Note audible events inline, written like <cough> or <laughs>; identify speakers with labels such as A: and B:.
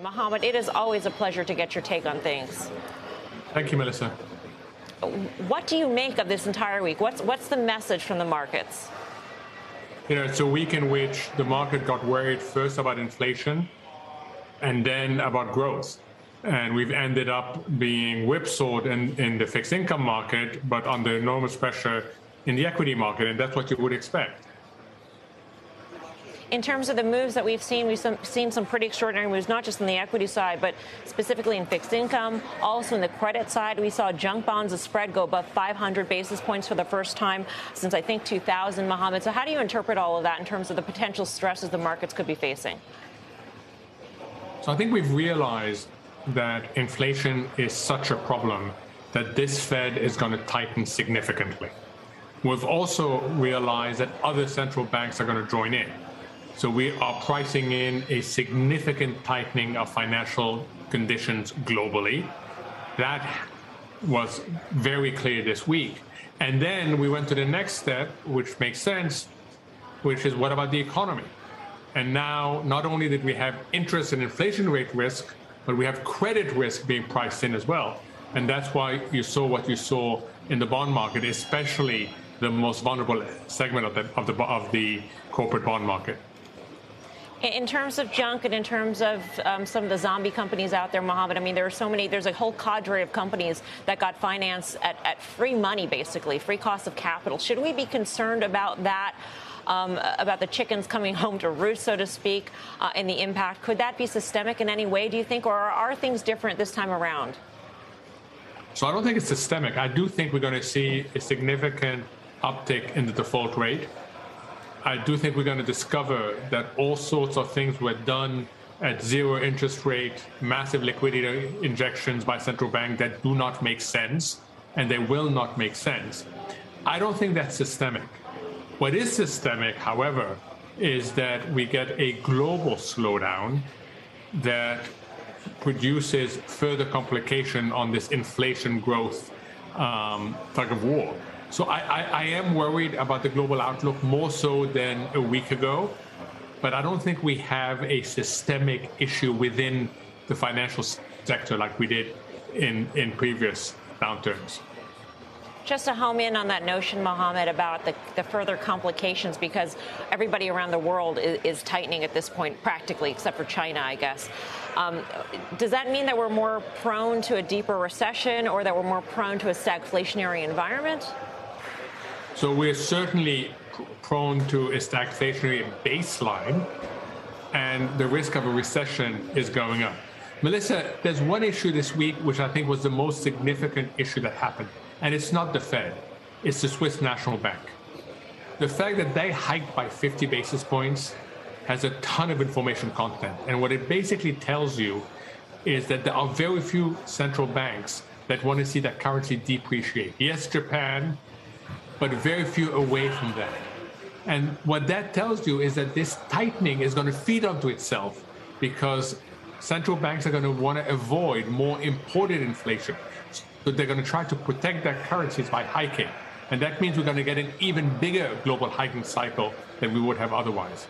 A: Mohamed, it is always a pleasure to get your take on things.
B: Thank you, Melissa.
A: What do you make of this entire week? What's what's the message from the markets?
B: You know, it's a week in which the market got worried first about inflation and then about growth. And we've ended up being whipsawed in, in the fixed income market, but under enormous pressure in the equity market. And that's what you would expect
A: in terms of the moves that we've seen, we've some, seen some pretty extraordinary moves, not just on the equity side, but specifically in fixed income. Also in the credit side, we saw junk bonds, a spread go above 500 basis points for the first time since I think 2000, Mohamed. So how do you interpret all of that in terms of the potential stresses the markets could be facing?
B: So I think we've realized that inflation is such a problem that this Fed is going to tighten significantly. We've also realized that other central banks are going to join in. So we are pricing in a significant tightening of financial conditions globally. That was very clear this week. And then we went to the next step, which makes sense, which is what about the economy? And now, not only did we have interest and inflation rate risk, but we have credit risk being priced in as well. And that's why you saw what you saw in the bond market, especially the most vulnerable segment of the, of the, of the corporate bond market.
A: In terms of junk and in terms of um, some of the zombie companies out there, Mohamed, I mean, there are so many, there's a whole cadre of companies that got financed at, at free money, basically, free cost of capital. Should we be concerned about that? Um, about the chickens coming <laughs> home to roost, so to speak, uh, and the impact. Could that be systemic in any way, do you think, or are things different this time around?
B: So I don't think it's systemic. I do think we're going to see a significant uptick in the default rate. I do think we're going to discover that all sorts of things were done at zero interest rate, massive liquidity injections by central bank that do not make sense, and they will not make sense. I don't think that's systemic. What is systemic, however, is that we get a global slowdown that produces further complication on this inflation growth um, tug of war. So I, I, I am worried about the global outlook more so than a week ago, but I don't think we have a systemic issue within the financial sector like we did in, in previous downturns.
A: Just to home in on that notion, Mohamed, about the, the further complications, because everybody around the world is, is, tightening at this point, practically, except for China, I guess. Um, does that mean that we're more prone to a deeper recession or that we're more prone to a stagflationary environment?
B: So we're certainly prone to a stagflationary baseline, and the risk of a recession is going up. Melissa, there's one issue this week which I think was the most significant issue that happened, and it's not the Fed, it's the Swiss National Bank. The fact that they hiked by 50 basis points has a ton of information content, and what it basically tells you is that there are very few central banks that want to see that currency depreciate. Yes, Japan but very few away from that. And what that tells you is that this tightening is going to feed onto itself because central banks are going to want to avoid more imported inflation. So they're going to try to protect their currencies by hiking. And that means we're going to get an even bigger global hiking cycle than we would have otherwise.